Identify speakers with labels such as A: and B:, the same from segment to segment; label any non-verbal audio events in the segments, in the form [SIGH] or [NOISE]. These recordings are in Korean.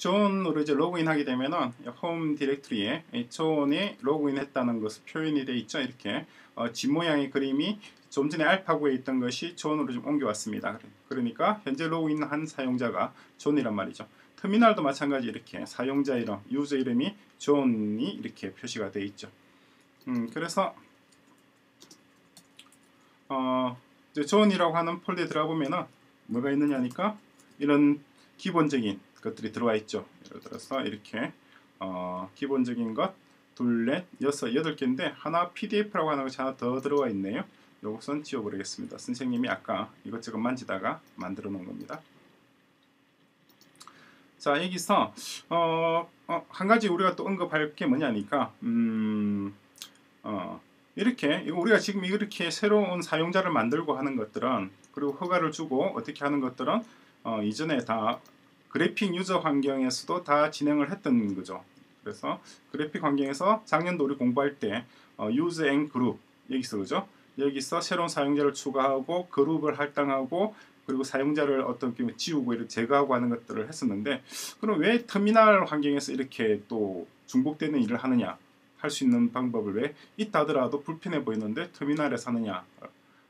A: 존으로 이제 로그인하게 되면은 홈 디렉토리에 존이 로그인했다는 것을 표현이 되어 있죠. 이렇게 어, 집 모양의 그림이 좀 전에 알파고에 있던 것이 존으로 좀 옮겨왔습니다. 그러니까 현재 로그인한 사용자가 존이란 말이죠. 터미널도 마찬가지 이렇게 사용자 이름, user 이름이 존이 이렇게 표시가 되어 있죠. 음, 그래서 어, 이제 존이라고 하는 폴더에 들어가 보면은 뭐가 있느냐니까 이런 기본적인 것들이 들어와 있죠. 예를 들어서 이렇게 어, 기본적인 것 둘, 넷, 여섯, 여덟 개인데 하나 PDF라고 하는 것이 하나 더 들어와 있네요. 이것은 지워버리겠습니다. 선생님이 아까 이것저것 만지다가 만들어 놓은 겁니다. 자 여기서 어, 어, 한 가지 우리가 또 언급할 게 뭐냐니까 음, 어, 이렇게 우리가 지금 이렇게 새로운 사용자를 만들고 하는 것들은 그리고 허가를 주고 어떻게 하는 것들은 어, 이전에 다 그래픽 user 환경에서도 다 진행을 했던 거죠. 그래서 그래픽 환경에서 작년도 우리 공부할 때 어, and group 여기서 그죠? 여기서 새로운 사용자를 추가하고 그룹을 할당하고 그리고 사용자를 어떤 경우 지우고 이렇게 제거하고 하는 것들을 했었는데 그럼 왜 터미널 환경에서 이렇게 또 중복되는 일을 하느냐 할 수 있는 방법을 왜 있다 하더라도 불편해 보이는데 터미널에서 하느냐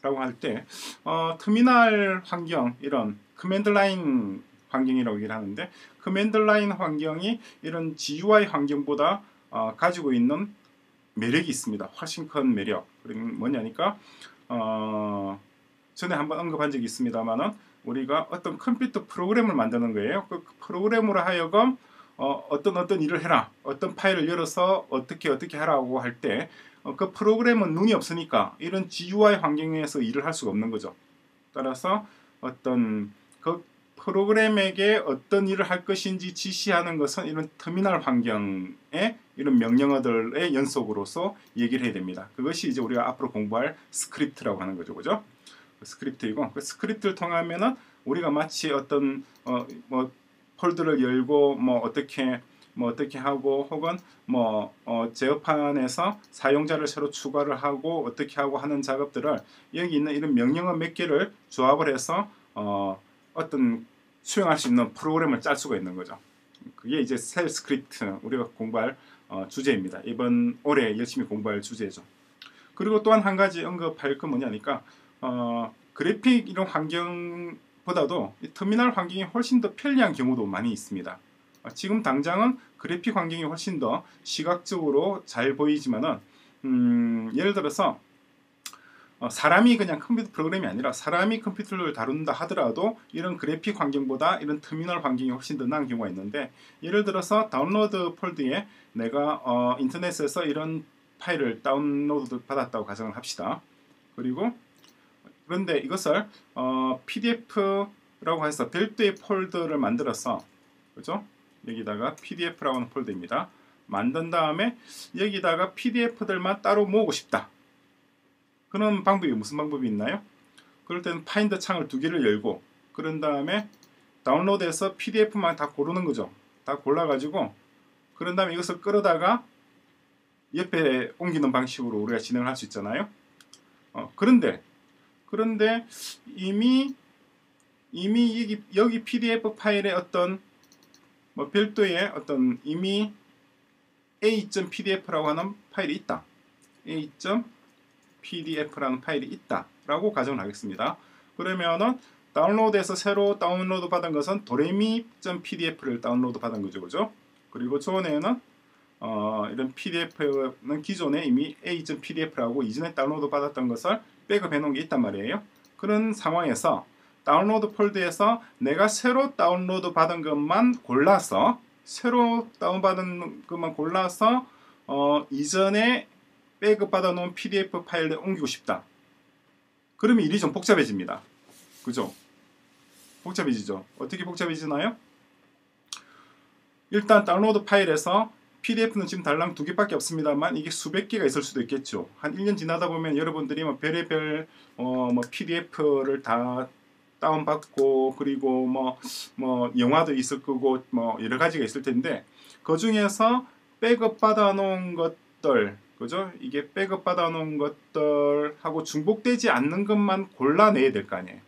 A: 라고 할때 어, 터미널 환경 이런 command line 환경이라고 얘기를 하는데 command line 환경이 이런 GUI 환경보다 어, 가지고 있는 매력이 있습니다. 훨씬 큰 매력. 그러면 뭐냐니까 어, 전에 한번 언급한 적이 있습니다만은 우리가 어떤 컴퓨터 프로그램을 만드는 거예요. 그 프로그램으로 하여금 어, 떤 어떤 일을 해라. 어떤 파일을 열어서 어떻게 어떻게 하라고 할 때그 어, 프로그램은 눈이 없으니까 이런 GUI 환경에서 일을 할 수가 없는 거죠. 따라서 어떤 그 프로그램에게 어떤 일을 할 것인지 지시하는 것은 이런 터미널 환경의 이런 명령어들의 연속으로서 얘기를 해야 됩니다. 그것이 이제 우리가 앞으로 공부할 스크립트라고 하는 거죠. 그죠? 그 스크립트이고 그 스크립트를 통하면은 우리가 마치 어떤 어, 뭐 폴더를 열고 뭐 어떻게 뭐 어떻게 하고 혹은 뭐 어, 제어판에서 사용자를 새로 추가를 하고 어떻게 하고 하는 작업들을 여기 있는 이런 명령어 몇 개를 조합을 해서 어, 어떤 수행할 수 있는 프로그램을 짤 수가 있는 거죠. 그게 이제 shell script 우리가 공부할 어, 주제입니다. 이번 올해 열심히 공부할 주제죠. 그리고 또한 한 가지 언급할 건 뭐냐니까 어, 그래픽 이런 환경보다도 터미널 환경이 훨씬 더 편리한 경우도 많이 있습니다. 어, 지금 당장은 그래픽 환경이 훨씬 더 시각적으로 잘 보이지만은 음, 예를 들어서 어, 사람이 그냥 컴퓨터 프로그램이 아니라 사람이 컴퓨터를 다룬다 하더라도 이런 그래픽 환경보다 이런 터미널 환경이 훨씬 더 나은 경우가 있는데 예를 들어서 다운로드 폴더에 내가 어, 인터넷에서 이런 파일을 다운로드 받았다고 가정을 합시다. 그리고 그런데 이것을 어, PDF라고 해서 별도의 폴더를 만들어서 그죠? 여기다가 PDF라고 하는 폴더입니다. 만든 다음에 여기다가 PDF들만 따로 모으고 싶다. 그런 방법이 무슨 방법이 있나요? 그럴 때는 파인더 창을 두 개를 열고 그런 다음에 다운로드해서 PDF만 다 고르는 거죠. 다 골라가지고 그런 다음에 이것을 끌어다가 옆에 옮기는 방식으로 우리가 진행을 할 수 있잖아요. 어, 그런데 그런데 이미 이미 여기, 여기 PDF 파일에 어떤 뭐 별도의 어떤 이미 a.pdf라고 하는 파일이 있다. a. pdf라는 파일이 있다라고 가정을 하겠습니다. 그러면은 다운로드해서 새로 다운로드 받은 것은 도레미.pdf를 다운로드 받은 거죠. 그죠? 그리고 전에는 어, 이런 pdf는 기존에 이미 a.pdf라고 이전에 다운로드 받았던 것을 백업해 놓은 게 있단 말이에요. 그런 상황에서 다운로드 폴더에서 내가 새로 다운로드 받은 것만 골라서 새로 다운받은 것만 골라서 어, 이전에 백업 받아놓은 PDF 파일에 옮기고 싶다. 그러면 일이 좀 복잡해집니다. 그죠? 복잡해지죠. 어떻게 복잡해지나요? 일단 다운로드 파일에서 PDF는 지금 달랑 두 개밖에 없습니다만 이게 수백 개가 있을 수도 있겠죠. 한 1년 지나다 보면 여러분들이 뭐 별의별 어, 뭐 PDF를 다 다운받고 그리고 뭐뭐 뭐 영화도 있을 거고 뭐 여러 가지가 있을 텐데 그 중에서 백업 받아 놓은 것들 그죠? 이게 백업 받아 놓은 것들하고 중복되지 않는 것만 골라내야 될 거 아니에요.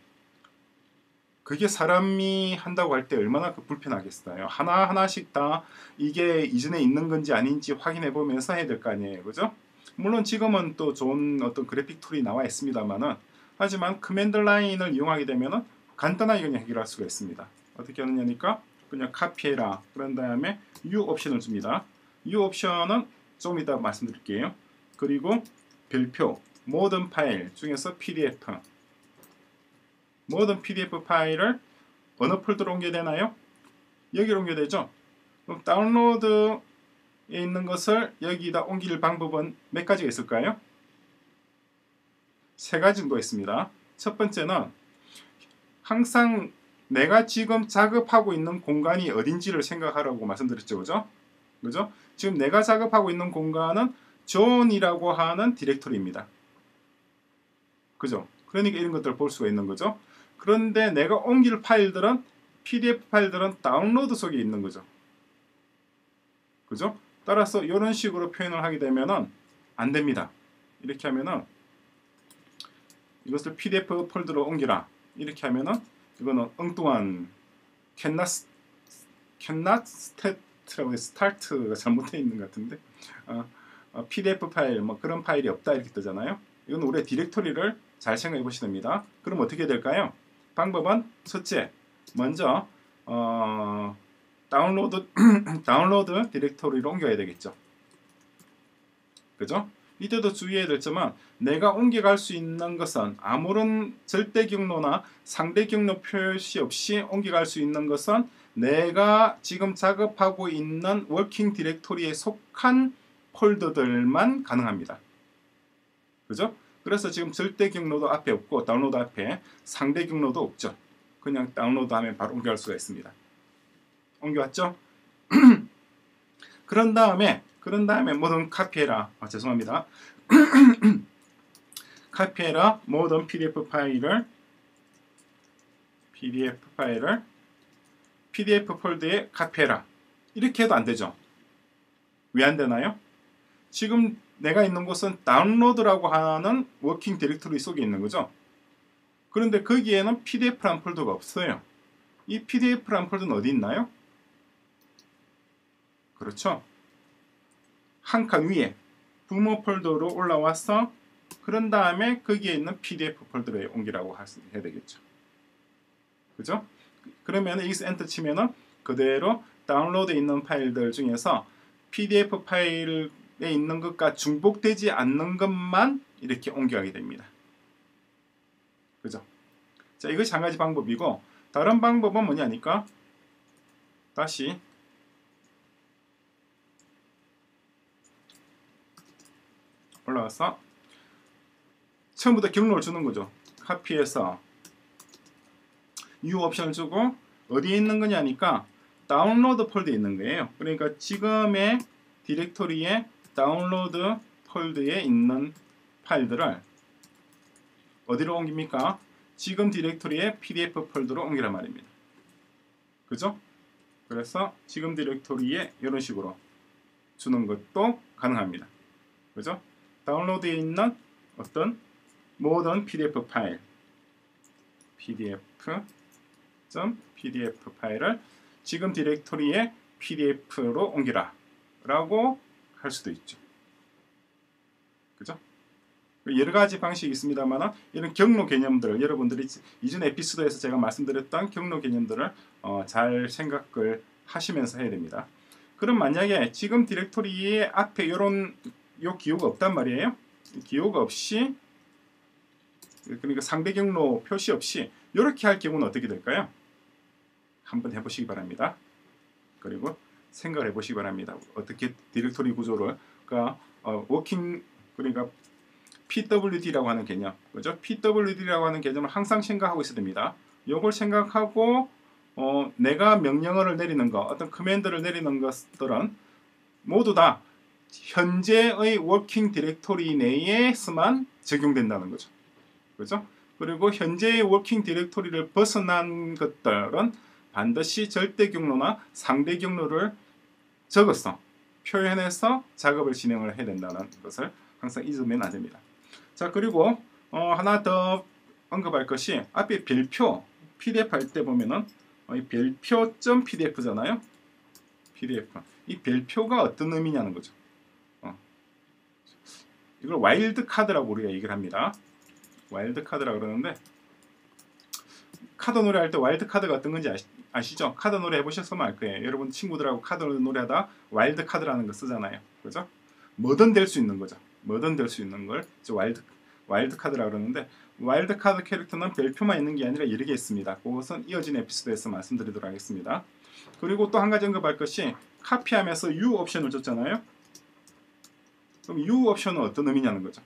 A: 그게 사람이 한다고 할 때 얼마나 그 불편하겠어요. 하나 하나씩 다 이게 이전에 있는 건지 아닌지 확인해 보면서 해야 될 거 아니에요, 그죠? 물론 지금은 또 좋은 어떤 그래픽 툴이 나와 있습니다만은 하지만 command line을 이용하게 되면은 간단하게 그냥 해결할 수가 있습니다. 어떻게 하느냐니까 그냥 카피해라. 그런 다음에 U 옵션을 줍니다. U 옵션은 좀 이따 말씀드릴게요. 그리고 별표 모든 파일 중에서 PDF 모든 PDF 파일을 어느 폴더로 옮겨야 되나요? 여기로 옮겨야 되죠? 그럼 다운로드에 있는 것을 여기다 옮길 방법은 몇 가지가 있을까요? 세 가지 정도 있습니다. 첫 번째는 항상 내가 지금 작업하고 있는 공간이 어딘지를 생각하라고 말씀드렸죠. 그죠? 그죠? 지금 내가 작업하고 있는 공간은 존이라고 하는 디렉토리입니다. 그죠? 그러니까 이런 것들을 볼 수가 있는 거죠. 그런데 내가 옮길 파일들은 PDF 파일들은 다운로드 속에 있는 거죠. 그죠? 따라서 이런 식으로 표현을 하게 되면은 안 됩니다. 이렇게 하면은 이것을 PDF 폴더로 옮기라. 이렇게 하면은 이거는 엉뚱한 cannot cannot start라고 스타트가 잘못되어 있는 것 같은데 어, 어, PDF 파일 뭐 그런 파일이 없다 이렇게 뜨잖아요. 이건 우리 디렉토리를 잘 생각해 보시면 됩니다. 그럼 어떻게 될까요? 방법은 첫째, 먼저 어, 다운로드 [CLEARS THROAT] 다운로드 디렉토리로 옮겨야 되겠죠. 그죠? 이때도 주의해야 될 점은 내가 옮겨갈 수 있는 것은 아무런 절대 경로나 상대 경로 표시 없이 옮겨갈 수 있는 것은 내가 지금 작업하고 있는 working directory에 속한 폴더들만 가능합니다. 그죠? 그래서 지금 절대 경로도 앞에 없고 다운로드 앞에 상대 경로도 없죠. 그냥 다운로드 하면 바로 옮겨갈 수가 있습니다. 옮겨왔죠? [CLEARS THROAT] 그런 다음에 그런 다음에 모든 카피해라. 아, 죄송합니다. 카피해라 모든 PDF 파일을 PDF 파일을 PDF 폴더에 카피해라. 이렇게 해도 안 되죠. 왜 안 되나요? 지금 내가 있는 곳은 다운로드라고 하는 working directory 속에 있는 거죠. 그런데 거기에는 PDF란 폴더가 없어요. 이 PDF란 폴더는 어디 있나요? 그렇죠. 한 칸 위에 부모 폴더로 올라와서 그런 다음에 거기에 있는 PDF 폴더에 옮기라고 해야 되겠죠. 그죠? 그러면 엔터 치면은 그대로 다운로드 있는 파일들 중에서 PDF 파일에 있는 것과 중복되지 않는 것만 이렇게 옮겨가게 됩니다. 그죠? 자, 이것이 한 가지 방법이고 다른 방법은 뭐냐니까 다시 올라와서 처음부터 경로를 주는 거죠. 카피해서 U 옵션을 주고 어디에 있는 거냐니까 다운로드 폴더에 있는 거예요. 그러니까 지금의 디렉토리에 다운로드 폴더에 있는 파일들을 어디로 옮깁니까? 지금 디렉토리에 PDF 폴더로 옮기란 말입니다. 그죠? 그래서 지금 디렉토리에 이런 식으로 주는 것도 가능합니다. 그죠? 다운로드에 있는 어떤 모든 PDF 파일 PDF .pdf 파일을 지금 디렉토리에 pdf로 옮기라 라고 할 수도 있죠. 그죠? 여러 가지 방식이 있습니다만 이런 경로 개념들을 여러분들이 이전 에피소드에서 제가 말씀드렸던 경로 개념들을 어, 잘 생각을 하시면서 해야 됩니다. 그럼 만약에 지금 디렉토리에 앞에 이런 요 기호가 없단 말이에요. 기호가 없이 그러니까 상대 경로 표시 없이 이렇게 할 경우는 어떻게 될까요? 한번 해보시기 바랍니다. 그리고 생각을 해보시기 바랍니다. 어떻게 디렉토리 구조를 그러니까 어, working 그러니까 PWD라고 하는 개념, 그죠? PWD라고 하는 개념을 항상 생각하고 있어야 됩니다. 이걸 생각하고 어, 내가 명령어를 내리는 것, 어떤 command를 내리는 것들은 모두 다 현재의 working directory 내에서만 적용된다는 거죠. 그죠? 그리고 현재의 working directory를 벗어난 것들은 반드시 절대 경로나 상대 경로를 적어서 표현해서 작업을 진행을 해야 된다는 것을 항상 잊으면 안 됩니다. 자 그리고 어, 하나 더 언급할 것이 앞에 별표 PDF 할 때 보면은 어, 이 별표.pdf잖아요. PDF. 이 별표가 어떤 의미냐는 거죠. 어. 이걸 와일드 카드라고 우리가 얘기를 합니다. 와일드 카드라고 그러는데 카드 놀이 할 때 와일드 카드가 어떤 건지 아시, 아시죠? 카드 놀이 해보셨으면 알 거예요. 여러분 친구들하고 카드 놀이하다 와일드 카드라는 거 쓰잖아요. 그죠? 뭐든 될 수 있는 거죠. 뭐든 될 수 있는 걸 와일드 와일드 카드라 그러는데 와일드 카드 캐릭터는 별표만 있는 게 아니라 여러 개 있습니다. 그것은 이어진 에피소드에서 말씀드리도록 하겠습니다. 그리고 또 한 가지 언급할 것이 카피하면서 U 옵션을 줬잖아요. 그럼 U 옵션은 어떤 의미냐는 거죠.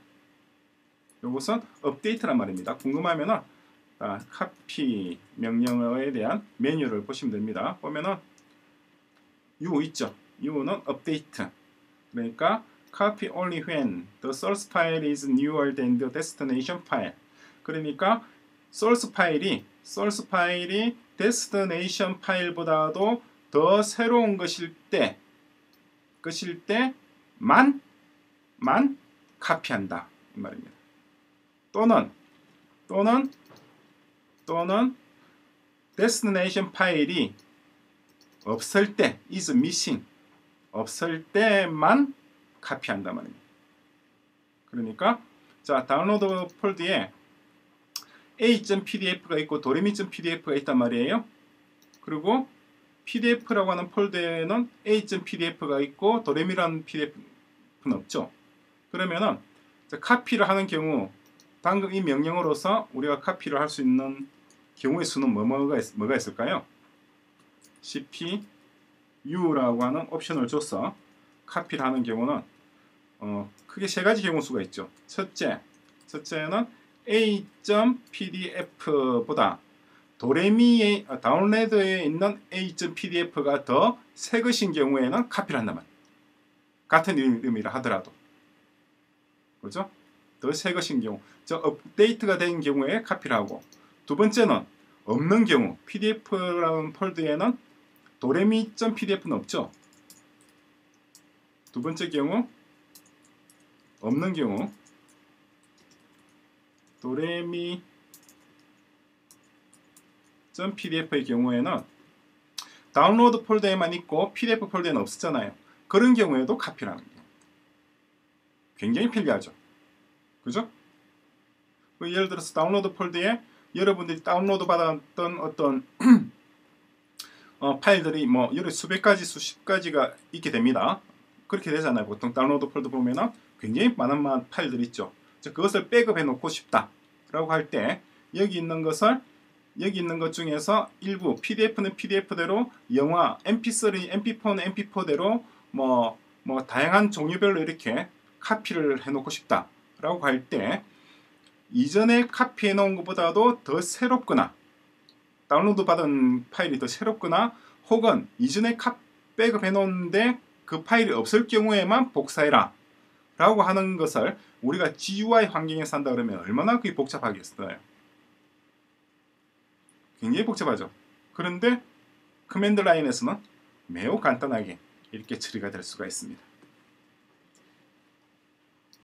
A: 이것은 업데이트란 말입니다. 궁금하면은 아, 카피 명령어에 대한 메뉴를 보시면 됩니다. 보면은 U 있죠. U는 업데이트. 그러니까 copy only when the source file is newer than the destination file. 그러니까 source 파일이 source 파일이 destination 파일보다도 더 새로운 것일 때 것일 때만 만 카피한다 이 말입니다. 또는 또는 또는 destination 파일이 없을 때 is missing 없을 때만 카피한단 말입니다. 그러니까 자 다운로드 폴드에 a.pdf가 있고 도레미.pdf가 있단 말이에요. 그리고 pdf라고 하는 폴더에는 a.pdf가 있고 도레미라는 pdf는 없죠. 그러면은 카피를 하는 경우 방금 이 명령으로서 우리가 카피를 할 수 있는 경우의 수는 뭐, 뭐가, 있, 뭐가 있을까요? cpu라고 하는 옵션을 줘서 카피를 하는 경우는 어, 크게 세 가지 경우 수가 있죠. 첫째, 첫째는 a.pdf보다 도레미에 아, 다운로드에 있는 a.pdf가 더 새 것인 경우에는 카피를 한다면 같은 의미라 하더라도 그죠? 더 새 것인 경우 저 업데이트가 된 경우에 카피를 하고 두 번째는 없는 경우 pdf라는 폴드에는 도레미.pdf는 없죠. 두 번째 경우 없는 경우 도레미 .pdf의 경우에는 다운로드 폴더에만 있고 pdf 폴더에는 없었잖아요. 그런 경우에도 카피를 하는 거예요. 굉장히 편리하죠. 그죠? 그 예를 들어서 다운로드 폴더에 여러분들이 다운로드 받았던 어떤 [CLEARS THROAT] 어, 파일들이 뭐 여러 수백 가지 수십 가지가 있게 됩니다. 그렇게 되잖아요. 보통 다운로드 폴더 보면은 굉장히 많은 파일들이 있죠. 그것을 백업해 놓고 싶다 라고 할 때 여기 있는 것을 여기 있는 것 중에서 일부 PDF는 PDF대로 영화, MP3, MP4는 MP4대로 뭐, 뭐 다양한 종류별로 이렇게 카피를 해놓고 싶다 라고 할 때 이전에 카피해 놓은 것보다도 더 새롭거나 다운로드 받은 파일이 더 새롭거나 혹은 이전에 카, 백업해 놓은데 그 파일이 없을 경우에만 복사해라 라고 하는 것을 우리가 GUI 환경에 산다 그러면 얼마나 그게 복잡하겠어요. 굉장히 복잡하죠. 그런데 커맨드 라인에서는 매우 간단하게 이렇게 처리가 될 수가 있습니다.